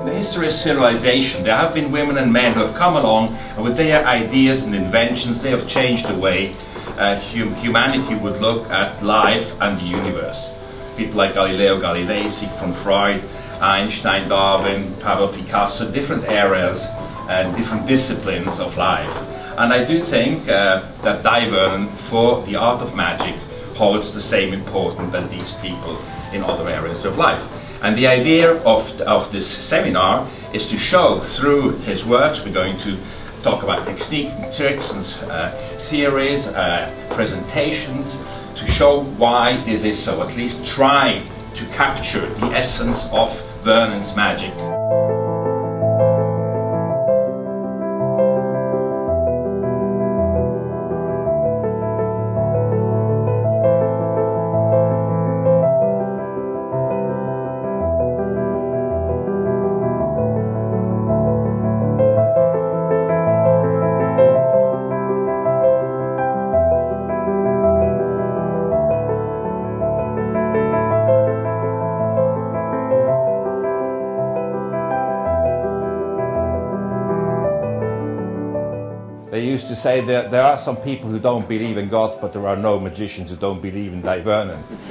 In the history of civilization, there have been women and men who have come along and with their ideas and inventions, they have changed the way uh, hum humanity would look at life and the universe. People like Galileo Galilei, Sigmund Freud, Einstein, Darwin, Pablo Picasso, different areas and different disciplines of life. And I do think uh, that Dai Vernon for the art of magic holds the same importance as these people in other areas of life. And the idea of, of this seminar is to show through his works, we're going to talk about technique, tricks and uh, theories, uh, presentations, to show why this is so, at least try to capture the essence of Vernon's magic. They used to say that there are some people who don't believe in God, but there are no magicians who don't believe in Dai Vernon.